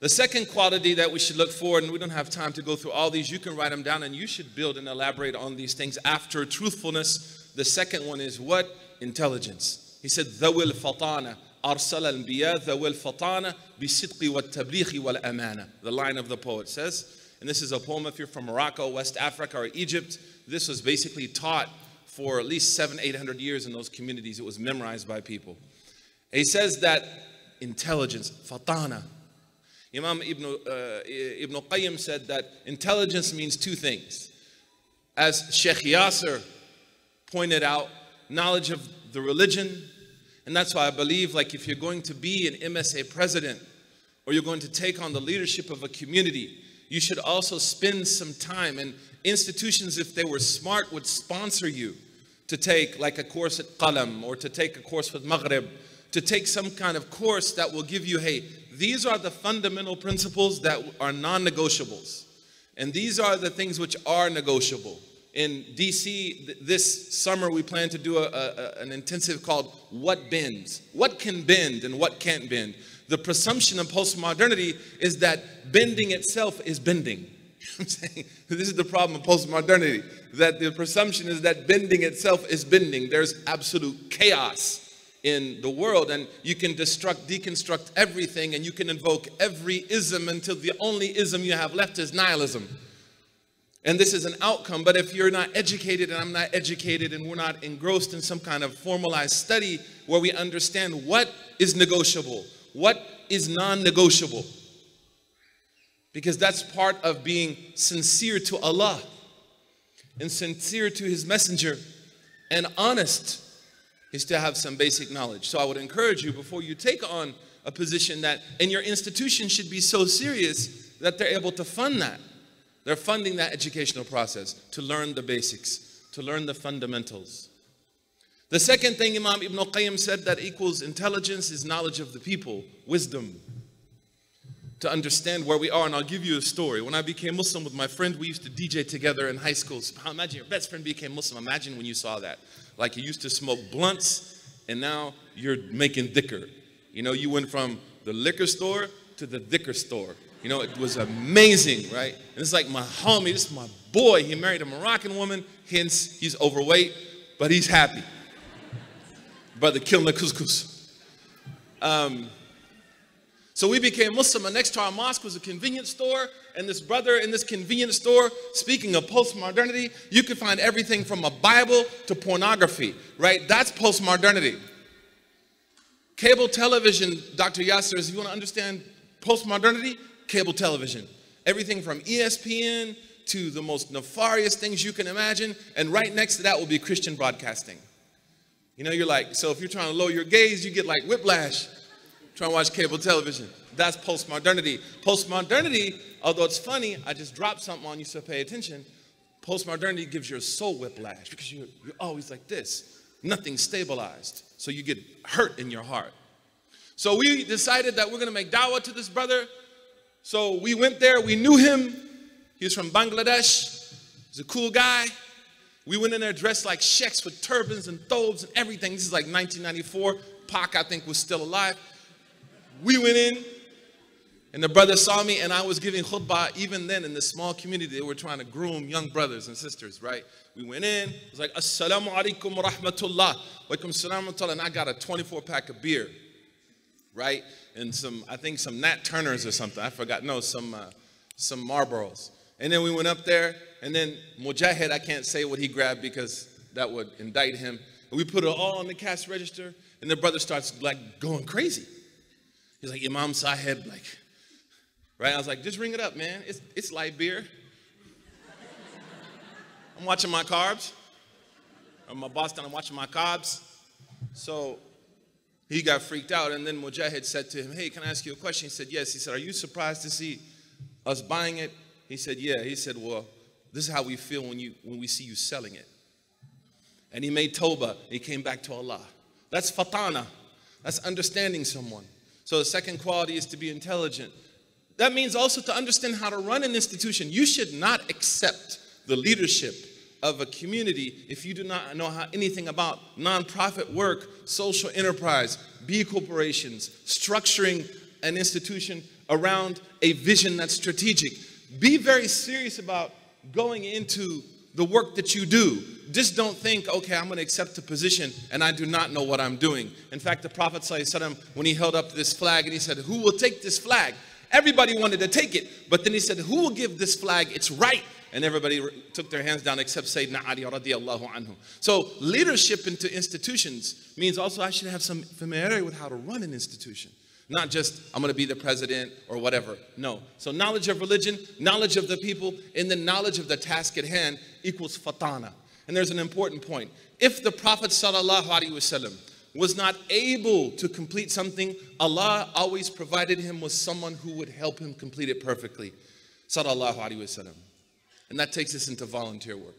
The second quality that we should look for, and we don't have time to go through all these, you can write them down and you should build and elaborate on these things after truthfulness. The second one is what? Intelligence. He said, ذوي الفطانة أرسل الأنبياء ذوي الفطانة بالصدق والتبليغ والأمانة. The line of the poet says, and this is a poem if you're from Morocco, West Africa, or Egypt. This was basically taught for at least seven, eight hundred years in those communities. It was memorized by people. He says that intelligence, fatana. Imam Ibn, uh, Ibn Qayyim said that intelligence means two things. As Sheikh Yasser pointed out, knowledge of the religion, and that's why I believe like if you're going to be an MSA president or you're going to take on the leadership of a community, you should also spend some time and institutions if they were smart would sponsor you to take like a course at Qalam or to take a course with Maghrib to take some kind of course that will give you, hey, these are the fundamental principles that are non negotiables. And these are the things which are negotiable. In DC th- this summer, we plan to do a, a, an intensive called What Bends? What can bend and what can't bend? The presumption of postmodernity is that bending itself is bending. I'm saying this is the problem of postmodernity that the presumption is that bending itself is bending. There's absolute chaos in the world and you can destruct deconstruct everything and you can invoke every ism until the only ism you have left is nihilism. And this is an outcome but if you're not educated and i'm not educated and we're not engrossed in some kind of formalized study where we understand what is negotiable what is non-negotiable because that's part of being sincere to allah and sincere to his messenger and honest is to have some basic knowledge. So I would encourage you before you take on a position that in your institution should be so serious that they're able to fund that. They're funding that educational process to learn the basics, to learn the fundamentals. The second thing Imam Ibn Qayyim said that equals intelligence is knowledge of the people, wisdom. To understand where we are, and I'll give you a story. When I became Muslim with my friend, we used to DJ together in high school. Imagine your best friend became Muslim. Imagine when you saw that like you used to smoke blunts and now you're making dhikr. You know, you went from the liquor store to the dhikr store. You know, it was amazing, right? And it's like my homie, this is my boy. He married a Moroccan woman, hence he's overweight, but he's happy. Brother killing the couscous. Um, so we became Muslim, and next to our mosque was a convenience store. And this brother in this convenience store, speaking of postmodernity, you could find everything from a Bible to pornography, right? That's postmodernity. Cable television, Dr. Yasser, if you want to understand postmodernity, cable television. Everything from ESPN to the most nefarious things you can imagine. And right next to that will be Christian broadcasting. You know, you're like, so if you're trying to lower your gaze, you get like whiplash trying to watch cable television. That's postmodernity. Postmodernity, although it's funny, I just dropped something on you, so pay attention. Postmodernity gives you a soul whiplash because you're, you're always like this. Nothing stabilized. So you get hurt in your heart. So we decided that we're going to make dawah to this brother. So we went there. We knew him. He was from Bangladesh. He's a cool guy. We went in there dressed like sheikhs with turbans and thobes and everything. This is like 1994. Pac, I think, was still alive. We went in, and the brother saw me, and I was giving khutbah even then in the small community. They were trying to groom young brothers and sisters, right? We went in, it was like, Assalamu alaikum wa rahmatullah. Walaikum salam wa And I got a 24 pack of beer, right? And some, I think some Nat Turners or something. I forgot. No, some, uh, some Marlboros. And then we went up there, and then Mujahid, I can't say what he grabbed because that would indict him. And we put it all on the cash register, and the brother starts like going crazy. He's like, Imam Sahib, like, right? I was like, just ring it up, man. It's, it's light beer. I'm watching my carbs. I'm my boss I'm watching my carbs. So he got freaked out. And then Mujahid said to him, Hey, can I ask you a question? He said, Yes. He said, Are you surprised to see us buying it? He said, Yeah. He said, Well, this is how we feel when, you, when we see you selling it. And he made Toba. He came back to Allah. That's fatana. That's understanding someone. So the second quality is to be intelligent. That means also to understand how to run an institution. You should not accept the leadership of a community if you do not know how, anything about nonprofit work, social enterprise, B corporations, structuring an institution around a vision that's strategic. Be very serious about going into the work that you do. Just don't think, okay, I'm going to accept a position and I do not know what I'm doing. In fact, the Prophet, ﷺ, when he held up this flag and he said, Who will take this flag? Everybody wanted to take it, but then he said, Who will give this flag its right? And everybody took their hands down except Sayyidina Ali radiallahu anhu. So leadership into institutions means also I should have some familiarity with how to run an institution. Not just, I'm going to be the president or whatever. No. So knowledge of religion, knowledge of the people, and then knowledge of the task at hand equals fatana. And there's an important point. If the Prophet wasallam was not able to complete something, Allah always provided him with someone who would help him complete it perfectly. Sallallahu alaihi wasallam. And that takes us into volunteer work.